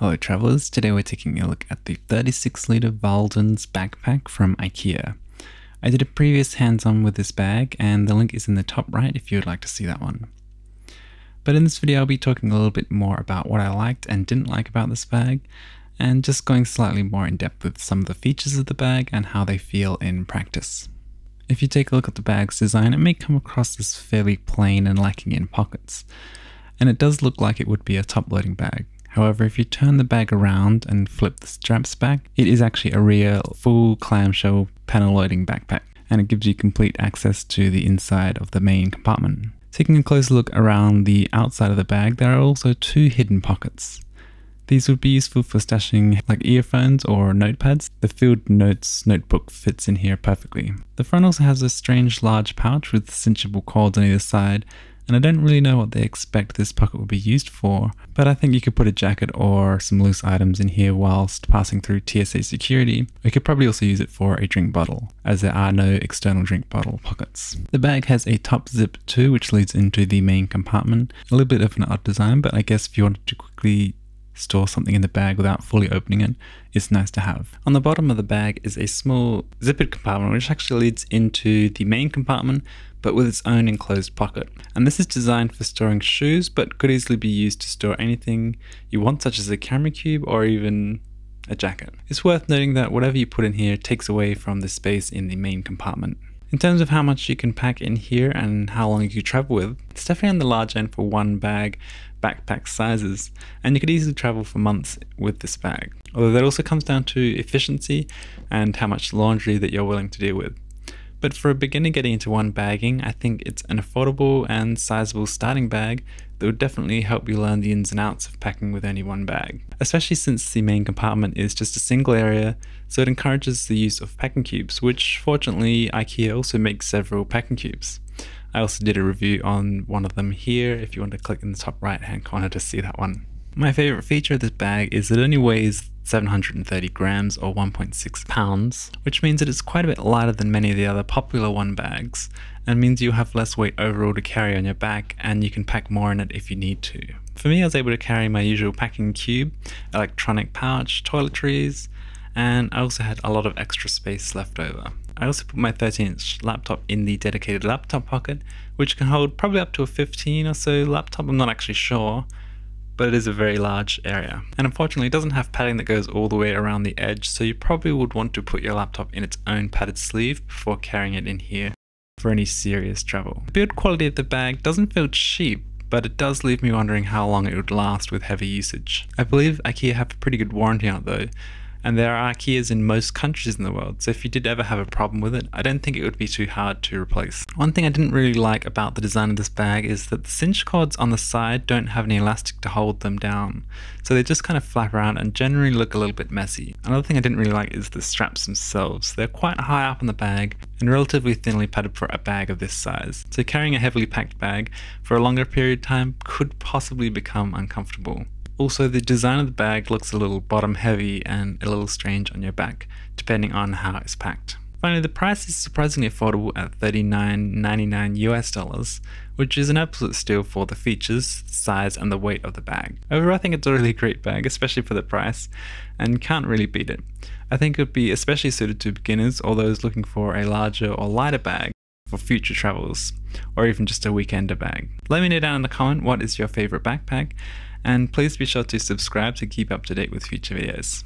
Hello travellers, today we're taking a look at the 36 litre Varldens backpack from IKEA. I did a previous hands-on with this bag and the link is in the top right if you would like to see that one. But in this video I'll be talking a little bit more about what I liked and didn't like about this bag and just going slightly more in depth with some of the features of the bag and how they feel in practice. If you take a look at the bag's design it may come across as fairly plain and lacking in pockets, and it does look like it would be a top-loading bag. However, if you turn the bag around and flip the straps back, it is actually a real full clamshell panel loading backpack and it gives you complete access to the inside of the main compartment. Taking a closer look around the outside of the bag, there are also two hidden pockets. These would be useful for stashing like earphones or notepads. The Field Notes notebook fits in here perfectly. The front also has a strange large pouch with cinchable cords on either side and I don't really know what they expect this pocket will be used for, but I think you could put a jacket or some loose items in here whilst passing through TSA security. We could probably also use it for a drink bottle, as there are no external drink bottle pockets. The bag has a top zip too, which leads into the main compartment. A little bit of an odd design, but I guess if you wanted to quickly store something in the bag without fully opening it, it's nice to have. On the bottom of the bag is a small zippered compartment which actually leads into the main compartment but with its own enclosed pocket. And this is designed for storing shoes but could easily be used to store anything you want such as a camera cube or even a jacket. It's worth noting that whatever you put in here takes away from the space in the main compartment. In terms of how much you can pack in here and how long you travel with, it's definitely on the large end for one bag backpack sizes, and you could easily travel for months with this bag. Although that also comes down to efficiency and how much laundry that you're willing to deal with. But for a beginner getting into one bagging, I think it's an affordable and sizable starting bag that would definitely help you learn the ins and outs of packing with only one bag. Especially since the main compartment is just a single area, so it encourages the use of packing cubes, which fortunately IKEA also makes several packing cubes. I also did a review on one of them here if you want to click in the top right hand corner to see that one. My favourite feature of this bag is it only weighs 730 grams or 1.6 pounds, which means that it's quite a bit lighter than many of the other popular one bags, and means you have less weight overall to carry on your back and you can pack more in it if you need to. For me, I was able to carry my usual packing cube, electronic pouch, toiletries, and I also had a lot of extra space left over. I also put my 13 inch laptop in the dedicated laptop pocket, which can hold probably up to a 15 or so laptop, I'm not actually sure, but it is a very large area. And unfortunately it doesn't have padding that goes all the way around the edge, so you probably would want to put your laptop in its own padded sleeve before carrying it in here for any serious travel. The build quality of the bag doesn't feel cheap, but it does leave me wondering how long it would last with heavy usage. I believe IKEA have a pretty good warranty on it though, and there are IKEAs in most countries in the world, so if you did ever have a problem with it, I don't think it would be too hard to replace. One thing I didn't really like about the design of this bag is that the cinch cords on the side don't have any elastic to hold them down, so they just kind of flap around and generally look a little bit messy. Another thing I didn't really like is the straps themselves. They're quite high up on the bag and relatively thinly padded for a bag of this size, so carrying a heavily packed bag for a longer period of time could possibly become uncomfortable. Also, the design of the bag looks a little bottom heavy and a little strange on your back, depending on how it's packed. Finally, the price is surprisingly affordable at $39.99 US dollars, which is an absolute steal for the features, size, and the weight of the bag. Overall, I think it's a really great bag, especially for the price, and can't really beat it. I think it would be especially suited to beginners or those looking for a larger or lighter bag for future travels, or even just a weekender bag. Let me know down in the comment what is your favorite backpack, and please be sure to subscribe to keep up to date with future videos.